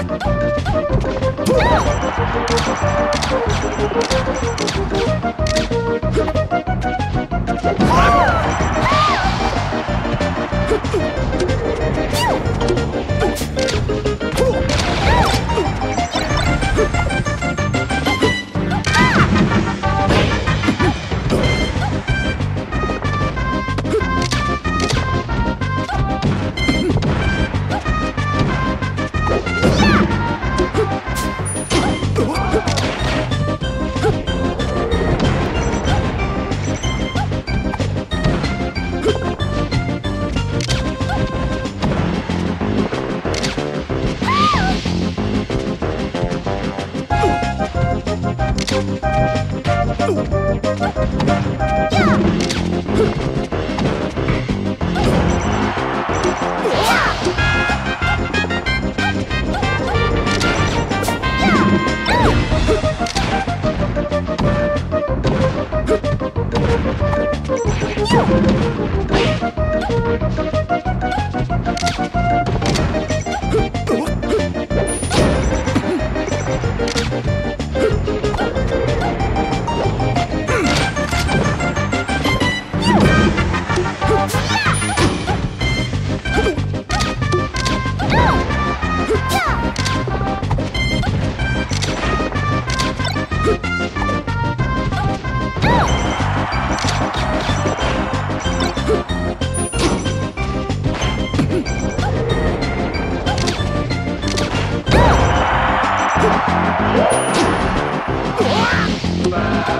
Thank Hmm.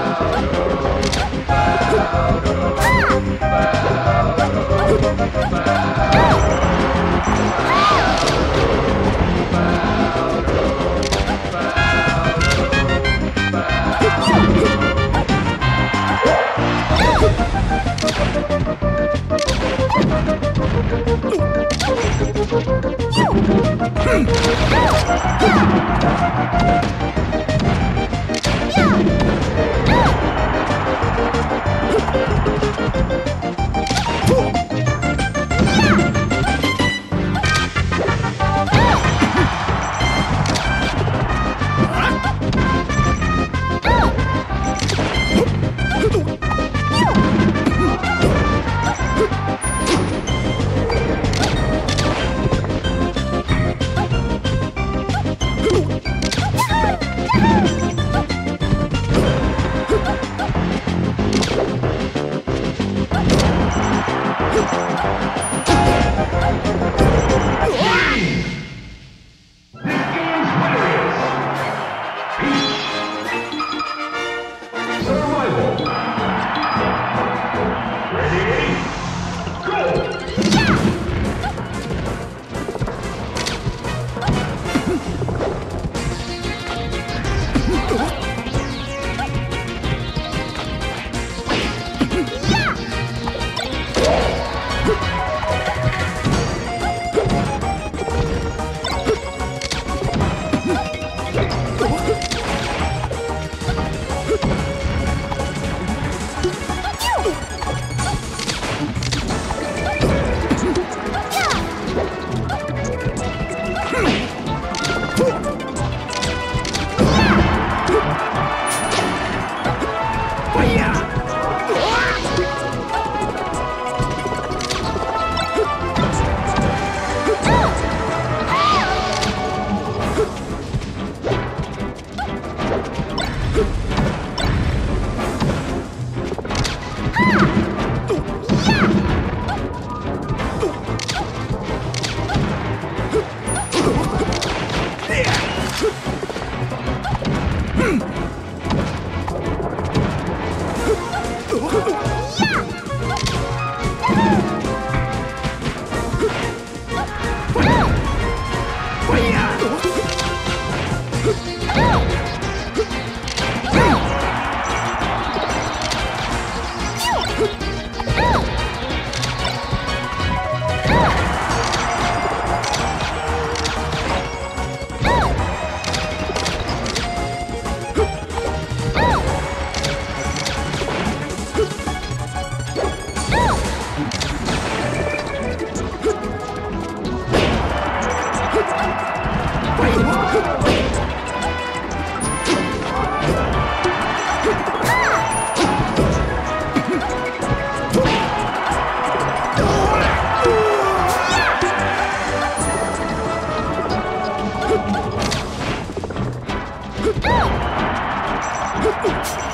Ooh.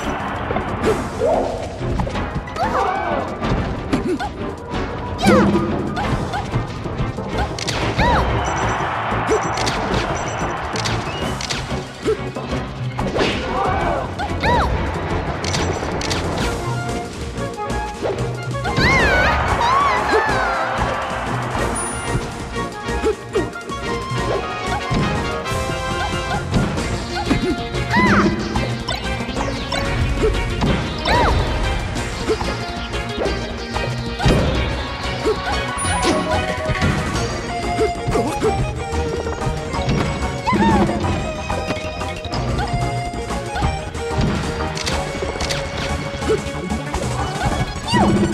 you!